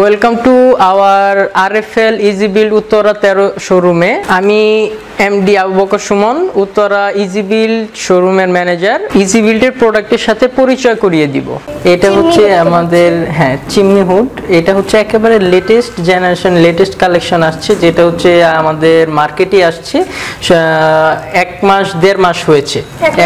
Welcome to our R F L easy build Uttara তেরো শোরুমে আমি MD Abu Bakar Suman Uttara easy build শোরুমের manager easy বিল্ডের প্রোডাক্টের সাথে পরিচয় করিয়ে দিব। এটা হচ্ছে আমাদের হ্যাঁ চিমনি হুড। এটা হচ্ছে একেবারে লেটেস্ট জেনারেশন লেটেস্ট কালেকশন আসছে যেটা হচ্ছে আমাদের মার্কেটে আসছে এক মাস দেড় মাস হয়েছে।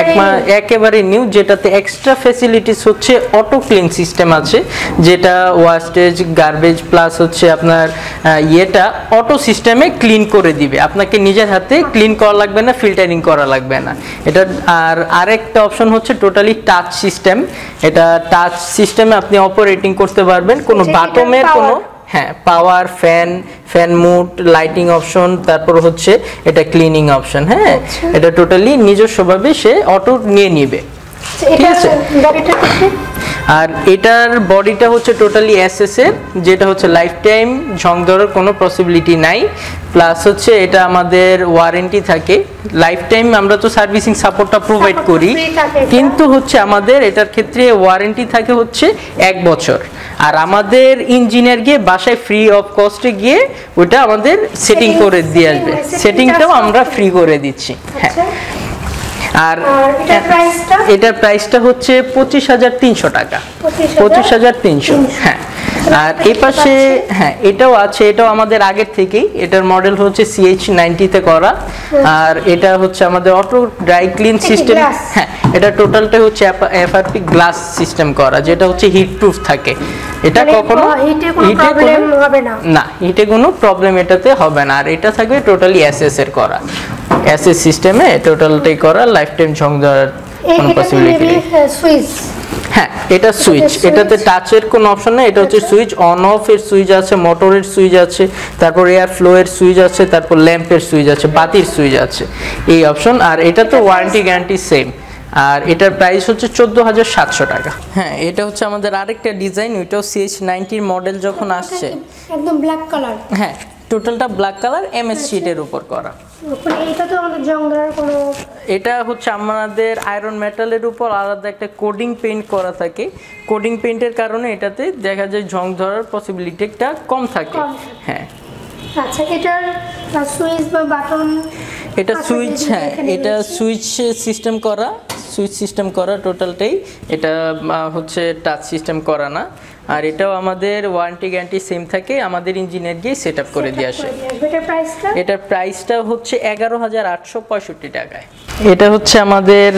এক মাস একেবারে নিউ যেটাতে এক্সট্রা ফেসিলিটিস হচ্ছে অটো ক্লিন সিস্টেম আছে যেটা ওয়াস্টেজ গার্বেজ প্লাস হচ্ছে আপনার ইয়েটা অটো সিস্টেমে ক্লিন করে দিবে। আপনাকে নিজের হাতে ক্লিন করা লাগবে না ফিল্টারিং করা লাগবে না। এটা আর আরেকটা অপশন হচ্ছে টোটালি টাচ সিস্টেম এটা টাচ সিস্টেমে আপনি অপারেটিং করতে পারবেন। কোনো বাটমের কোনো হ্যাঁ power fan fan mood lighting option তারপর হচ্ছে এটা ক্লিনিং অপশন হ্যাঁ? আচ্ছা। এটা টোটালি নিজস্বভাবে সে অটো নিয়ে নিবে। আছে। আর এটার বডিটা হচ্ছে টোটালি এসএস এর যেটা হচ্ছে লাইফ টাইম ঝং ধরার কোনো পসিবিলিটি নাই। প্লাস হচ্ছে এটা আমাদের ওয়ারেন্টি থাকে। লাইফ টাইম আমরা তো সার্ভিসিং সাপোর্টটা প্রোভাইড করি। কিন্তু হচ্ছে আমাদের এটার ক্ষেত্রে ওয়ারেন্টি থাকে হচ্ছে এক বছর। আর আমাদের ইঞ্জিনিয়ার গিয়ে বাসায় ফ্রি অফ কস্টে গিয়ে ওটা আমাদের সেটিং করে দিয়ে আসবে। সেটিংটাও আমরা ফ্রি করে দিচ্ছি। হ্যাঁ। আচ্ছা। আর এটার প্রাইসটা হচ্ছে পঁচিশ হাজার তিনশো টাকা। পঁচিশ হাজার তিনশো হ্যাঁ। আর এই পাশে হ্যাঁ এটাও আছে এটাও আমাদের আগের থেকেই। এটার মডেল হচ্ছে সিএইচ নাইনটিতে করা। আর এটা হচ্ছে আমাদের অটো ড্রাই ক্লিন সিস্টেম হ্যাঁ এটা টোটালটা হচ্ছে এফআরপি গ্লাস সিস্টেম করা যেটা হচ্ছে হিট প্রুফ থাকে। এটা মানে কখনো হিটে কোনো না। হিটে কোনো প্রবলেম এটাতে হবে না। আর এটা থাকবে টোটালি এর করা। এসএস সিস্টেমে টোটালটাই করা লাইফ টাইম ঝং দেওয়ার কোনো পসিবিলিটি নেই। সুইচ হ্যাঁ এটা সুইচ। এটাতে টাচের কোনো অপশন নেই। এটা হচ্ছে সুইচ অন অফ এর সুইচ আছে মোটরের সুইচ আছে তারপর এয়ার ফ্লো এর সুইচ আছে তারপর ল্যাম্পের সুইচ আছে বাতির সুইচ আছে। এই অপশন আর এটা তো ওয়ারেন্টি গ্যারান্টি সেম আর এটার প্রাইস হচ্ছে চোদ্দ হাজার সাতশো টাকা। হ্যাঁ এটা হচ্ছে আমাদের আরেকটা ডিজাইন ওইটাও সিএইচ নাইনটির মডেল যখন আসছে। একদম ব্ল্যাক কালার হ্যাঁ টোটালটা ব্ল্যাক কালার এমএস শিটের উপর করা। এটা তো আমাদের জং ধরার কোনো এটা হচ্ছে আমাদের আয়রন মেটালের উপর আলাদা একটা কোডিং পেইন্ট করা থাকে। কোডিং পেইন্টের কারণে এটাতে দেখা যায় ঝং ধরার পসিবিলিটিটা কম থাকে। কম। থাকে। হ্যাঁ। আচ্ছা এটার সুইচ বা বাটন এটা সুইচ হ্যাঁ এটা। সুইচ সিস্টেম করা। সুইচ সিস্টেম করা টোটালটাই। এটা হচ্ছে টাচ সিস্টেম করা না। আর এটাও আমাদের ওয়ারেন্টি গ্যারান্টি সেম থাকে আমাদের ইঞ্জিনিয়ার গিয়ে সেট আপ করে দিয়ে আসে এটার প্রাইসটা? হচ্ছে এগারো হাজার আটশো পঁয়ষট্টি টাকায়। এটা হচ্ছে আমাদের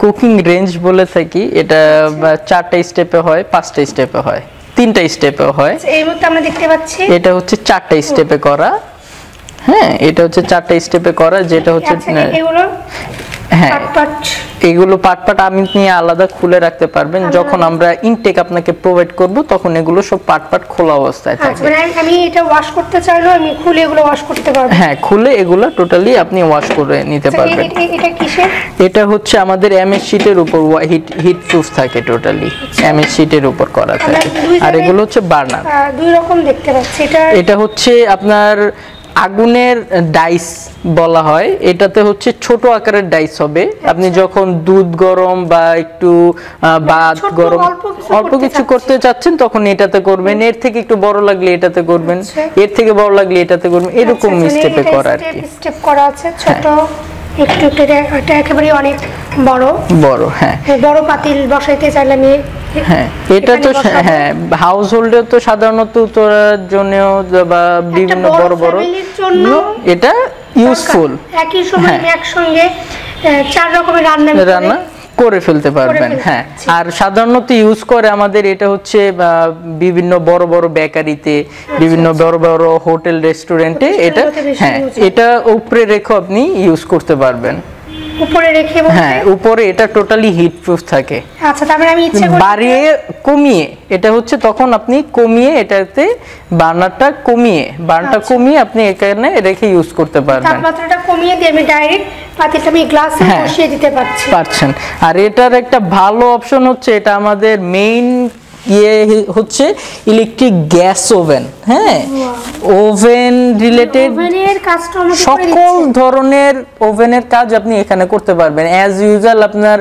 কুকিং রেঞ্জ বলে থাকি। এটা বা, চারটা স্টেপে হয় পাঁচটা স্টেপে হয় তিনটা স্টেপে হয়। আচ্ছা, এই মুহূর্তে আমরা দেখতে পাচ্ছি? এটা হচ্ছে চারটা স্টেপে করা। হ্যাঁ এটা হচ্ছে চারটা স্টেপে করা যেটা হচ্ছে আচ্ছা, এগুলো? হ্যাঁ। এগুলো পাট আমি নিয়ে আলাদা খুলে রাখতে পারবেন। যখন আমরা ইনটেক আপনাকে প্রোভাইড করব তখন এগুলো সব পাট পাট খোলা অবস্থায় আচ্ছা থাকে। মানে আমি- এটা ওয়াশ করতে চাইলেও আমি খুলে এগুলো ওয়াশ করতে পারব। হ্যাঁ খুলে এগুলো টোটালি আপনি ওয়াশ করে নিতে আচ্ছা, পারবেন। এটা কিসের? এটা হচ্ছে আমাদের এমএস শিটের উপর হিট হিট প্রুফ থাকে টোটালি এমএস শিটের উপর করা থাকে। আর এগুলো হচ্ছে বার্নার দুই রকম দেখতে পাচ্ছি। এটা এটা হচ্ছে আপনার আগুনের ডাইস বলা হয় এটাতে হচ্ছে ছোট আকারের ডাইস হবে। আপনি যখন দুধ গরম বা একটু ভাত গরম অল্প কিছু করতে চাচ্ছেন। তখন এটাতে করবেন। এর থেকে একটু বড় লাগলে এটাতে করবেন। আচ্ছা। এর থেকে বড় লাগলে এটাতে করবেন। এরকম স্টেপে করা আর কি। স্টেপ করা আছে ছোট একটু একটু এটা একেবারে অনেক বড়। বড় হ্যাঁ। বড় পাতিল বসাইতে চাইলে আমি হ্যাঁ এটা তো হ্যাঁ হাউস হোল্ডে তো সাধারণত তোলার জন্য বা বিভিন্ন বড় বড় এটা ইউজফুল একই সময় হ্যাঁ। একসঙ্গে চার রকমের রান্না করে- রান্না করে ফেলতে পারবেন হ্যাঁ। আর সাধারণত ইউজ করে আমাদের এটা হচ্ছে বিভিন্ন বড় বড় বেকারিতে বিভিন্ন বড় বড় হোটেল রেস্টুরেন্টে এটা হ্যাঁ এটা উপরে রেখে আপনি ইউজ করতে পারবেন। উপরে রেখে হ্যাঁ উপরে এটা টোটালি হিট প্রুফ থাকে আচ্ছা তারপরে আমি ইচ্ছে করি বাড়িয়ে কমিয়ে এটা হচ্ছে তখন আপনি কমিয়ে এটাতে বার্নারটা কমিয়ে বার্নারটা আচ্ছা। কমিয়ে আপনি এখানে রেখে ইউজ করতে পারবেন তাপমাত্রাটা কমিয়ে দিয়ে আমি ডাইরেক্ট পাতিলটা আমি গ্লাসে হ্যাঁ। বসিয়ে দিতে পারছি পারছেন আর এটার একটা ভালো অপশন হচ্ছে এটা আমাদের মেইন ইয়ে হচ্ছে ইলেকট্রিক গ্যাস ওভেন হ্যাঁ? ওভেন রিলেটেড আমাকে করে সকল। ধরনের ওভেনের কাজ আপনি এখানে করতে পারবেন। অ্যাজ ইউজুয়াল আপনার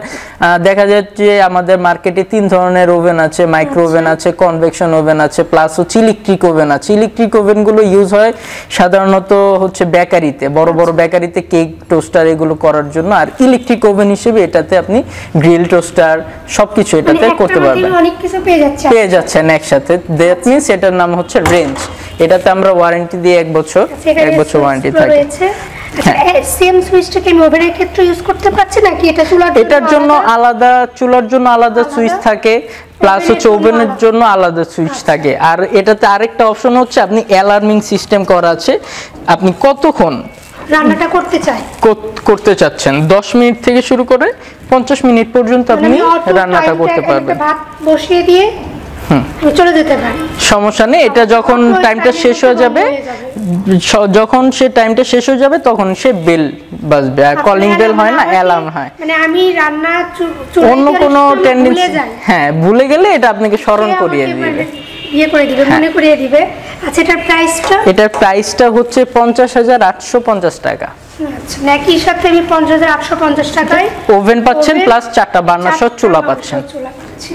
দেখা যাচ্ছে আমাদের মার্কেটে তিন ধরনের ওভেন আছে মাইক্রো ওভেন আছে কনভেকশন ওভেন আছে প্লাস হচ্ছে ইলেকট্রিক ওভেন আছে। ইলেকট্রিক ওভেনগুলো ইউজ হয় সাধারণত হচ্ছে বেকারিতে বড় বড় বেকারিতে কেক টোস্টার এগুলো করার জন্য। আর ইলেকট্রিক ওভেন হিসেবে এটাতে আপনি গ্রিল টোস্টার সবকিছু মানে এটাতে করতে পারবেন। অনেক কিছু পেয়ে যাচ্ছে পেয়ে যাচ্ছেন একসাথে। দ্যাট মিনস এটার নাম হচ্ছে রেঞ্জ এটাতে আমরা ওয়ারেন্টি দিয়ে এক বছর এক বছর ওয়ারেন্টি থাকে। সেম সুইচটা কি ওভেনের ক্ষেত্রে ইউজ করতে পারছি নাকি এটা চুলার এটার জন্য আলাদা? চুলার জন্য আলাদা সুইচ থাকে প্লাস হচ্ছে ওভেনের জন্য আলাদা সুইচ থাকে। আর এটাতে আরেকটা অপশন হচ্ছে আপনি অ্যালার্মিং সিস্টেম করা আছে। আপনি কতক্ষণ রান্নাটা করতে চাই করতে চাচ্ছেন। দশ মিনিট থেকে শুরু করে পঞ্চাশ মিনিট পর্যন্ত মানে আপনি রান্নাটা করতে পারবেন। ভাত বসিয়ে দিয়ে সমস্যা নেই এটা যখন টাইমটা শেষ হয়ে যাবে যখন সে টাইমটা শেষ হয়ে যাবে তখন সে বেল বাজবে। আর কলিং বেল হয় না অ্যালার্ম হয়। মানে আমি রান্না অন্য কোনো টেন্ডেন্সি হ্যাঁ ভুলে গেলে এটা আপনাকে স্মরণ করিয়ে দিবে। মানে ইয়ে করে দিবে মনে করিয়ে দিবে। আচ্ছা এটার প্রাইসটা এটার প্রাইসটা হচ্ছে পঞ্চাশ হাজার আটশো পঞ্চাশ টাকা। আচ্ছা একই সাথে আমি পঞ্চাশ হাজার আটশো পঞ্চাশ টাকায় ওভেন পাচ্ছেন প্লাস চারটা বার্নার সহ চুলা পাচ্ছেন। চুলা পাচ্ছি।